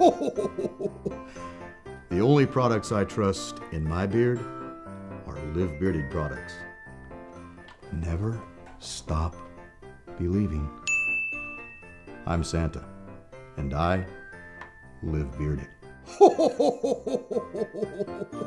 The only products I trust in my beard are Live Bearded products. Never stop believing. I'm Santa, and I live bearded.